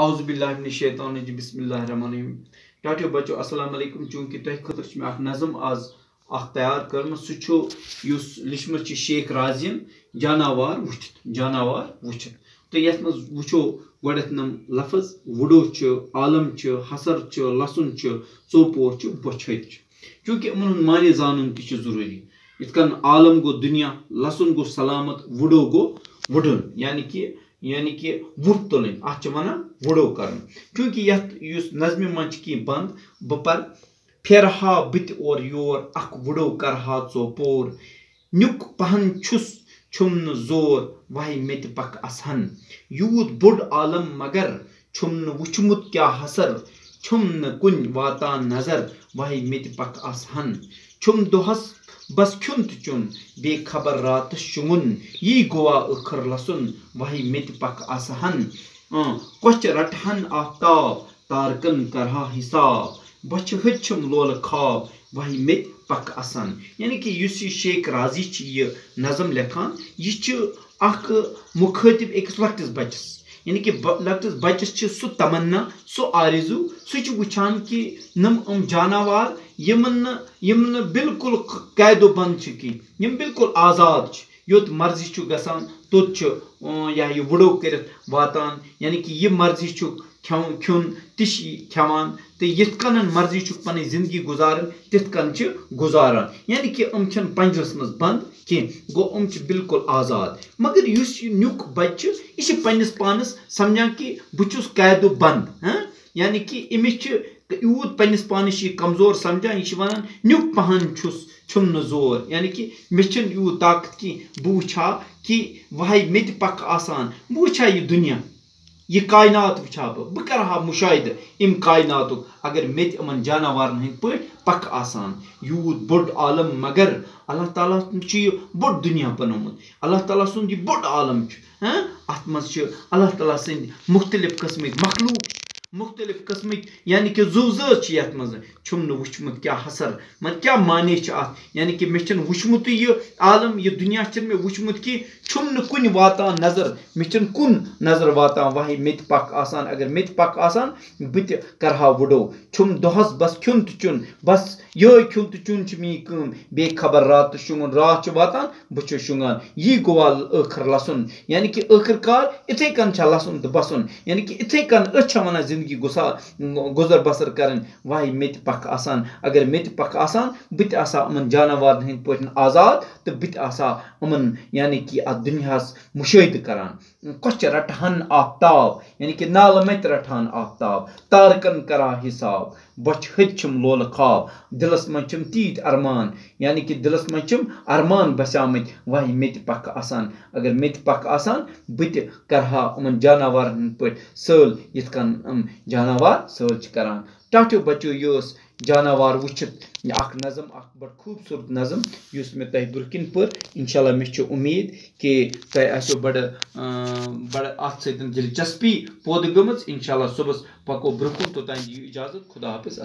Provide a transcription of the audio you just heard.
اعوذ باللہ من الشیطان الرجیم، بسم اللہ الرحمن الرحیم۔ ٹاٹیو بچو، السلام علیکم۔ چونکہ تہ خطر چھ اخ نظم آز اخ تیار کرم سہ چھو یس لشمر چھ شیخ رازین جاناوار وچھت جاناوار وچھت۔ تو یت مز وچھو گۄڈنیتھ نم لفظ، وڈو چھ، عالم چھ، حسر چھ، لسن چھ ژوپور چھ، بچھت چھ۔ چونکہ یمن ہند معنی زانن تہ چھ ضروری۔ یت کن عالم گو دنیا، لسن گو سلامت، وڈو گو وڈن۔ یعنی کہ یعنی کہ وٹ تلن ات ونان وڑو کرن۔ چونکہ یت یس نظمہ من کی بند، بہ پر پھرہا بت اور یور اخ وڑو کرہا ژوپور نیُک پہن چھُس چھُم نہٕ زور، وہے مےٚ تہِ پکھ اسہن۔ یوٗت بوٚڑ عالم مگر چھُم نہٕ وٕچھمُت کیٛاہ حسر۔ چھُم نہٕ کُنہِ واتان نظر، وہے مےٚ تہِ پکھ اسہن۔ چھُم دۄہس بس کھیوٚن تہٕ چیوٚن بیٚیہِ خبر راتس شۄنٛگُن یی گوٚوا ٲخر لسُن وہے مےٚ تہِ پکھ اسہن کۄچھِ رٹہن آفتاب، تارکن کرہا حساب۔ بچھِ ہتہِ چھم لولہٕ خواب وہے مےٚ تہِ پکھ یعنی کہ یُس یہ شیخ رازی چھ یہ نظم لکھان یہ چھ اکھ مخاطب أکِس لۄکٹِس بچس۔ یعنی کہ لۄکٹِس بچس چھ سُہ تمنا سُہ آرزو سُہ چھ وٕچھان کہ نم یِم جاناوار یمن نہٕ بالکل قید و بند چھ بالکل آزاد چھ۔ یوٚت مرضی چھُ گژھان توٚت چھُ یا یہِ وٕڈو کٔرِتھ واتان۔ یعنی کہ یہِ مرضی چھُکھ کھٮ۪وُن کھیوٚن تہِ چھِ کھٮ۪وان تہٕ مرضی چھُکھ پنٕنۍ زندگی گُزارٕنۍ تِتھ کٔنۍ چھِ گُزاران یعنی کہ یِم چھِنہٕ پنجرس منٛز بنٛد کینٛہہ گوٚو یِم بالکل آزاد۔ مگر یُس یہِ نیُک بچہِ چھُ پانس سمجھان کہ بہٕ قید و بنٛد ہاں؟ یعنی کہ أمِس چھِ یوٗت پننِس پانس چھِ یہِ کمزور سمجھان یہِ چھِ ونان نیُک پہن چھُس، چھُم نہٕ زور۔ یعنی کہ مےٚ چھُنہٕ یوٗت طاقت کینٛہہ بہٕ وٕچھِ ہا کہ وہے مےٚ تہِ پکھ آسان۔ بہٕ وٕچھِ ہا یہِ دُنیا، یہ کائنات وچھا بہ۔ بہ کرہا مشاہدہ، ام کائناتک اگر مت یمن جاناوارن ہند پٲٹھۍ پکھ آسان۔ یوٗت بوٚڑ عالم مگر اللہ تعالیٰ چھُ یہِ بوٚڑ دُنیا بنومُت۔ اللہ تعالیٰ سُنٛد یہِ بوٚڑ عالم چھُ۔ ہاں؟ اتھ منٛز چھِ اللہ تعالیٰ سٕنٛدۍ مختلف قٕسمٕکۍ مخلوق مختلف قسمٕکۍ یعنی کہ زُو زٲژ چھِ یتھ منٛز چھُم نہٕ وٕچھمُت کیٛاہ حسر. مطلب کیٛاہ معنے چھِ اتھ یعنی کہ مےٚ چھُنہٕ وٕچھمُتٕے یہِ عالم یہِ دُنیا چھُنہٕ مےٚ وٕچھمُت کینٛہہ چھُم نہٕ کُنہِ واتان نظر. مےٚ چھُنہٕ کُن نظر واتان وہے مےٚ تہِ پکھ آسان. اگر مےٚ تہِ پکھ آسان بہٕ تہِ کرہا وٕڈو. چھُم دۄہس بس کھیوٚن تہٕ چیوٚن بس یِہوے کھیوٚن تہٕ چیوٚن چھِ میٲنۍ کٲم بیٚیہِ خبر راتس شۄنٛگُن راتھ چھُ واتان بہٕ چھُس شۄنٛگان یی گوٚوا ٲخر لسُن یعنی کہ ٲخر کار اِتھے کٔنۍ چھا لسُن تہٕ بسُن یعنی کہ اِتھے کٔنۍ أسۍ چھا ونان زندگی گُسار گُزر بسر کرٕنۍ وہے مےٚ تہِ پکھ آسان۔ اگر مےٚ تہِ پکھ آسان بہٕ تہِ آسہٕ ہا جاناوارن ہٕنٛدۍ پٲٹھۍ آزاد تہٕ بہٕ تہِ آسہٕ ہا یعنی کہ اتھ دُنیاہس مُشٲہدٕ کران۔ کۄچھِ رٹہٕ آفتاب یعنی کہ نالہٕ مےٚ تہِ رٹہٕ آفتاب تارکن کرہا حساب۔ بۄچھِ ہتہِ چھِم لولہٕ خواب۔ دلس منٛز چھِم تیٖتۍ ارمان۔ یعنی کہ دلس منٛز چھِم ارمان بسیمٕتۍ وہے مےٚ تہِ پکھ آسان۔ اگر مےٚ تہِ پکھ آسان بہٕ تہِ کرہا یِمن جاناوارن ہٕنٛدۍ پٲٹھۍ سٲل یِتھ کٔنۍ یِم جاناوار سٲل چھِ کران۔ ٹاٹھیو بچو یہِ ٲس جاناوار وٕچھِتھ اکھ نظم اکھ بڑٕ خوٗبصوٗرت نظم یُس مےٚ تۄہہِ برونٛہہ کِنۍ پٔر۔ انشاء اللہ مےٚ چھِ اُمید کہِ تۄہہِ آسیو بڑٕ سلچسپی اتھ سۭتۍ دلچسپی پٲدٕ گٔمٕژ اللہ صُبحس پکو برونٛہہ کُن توتان دِیِو اِجازت۔ خدا حافظ۔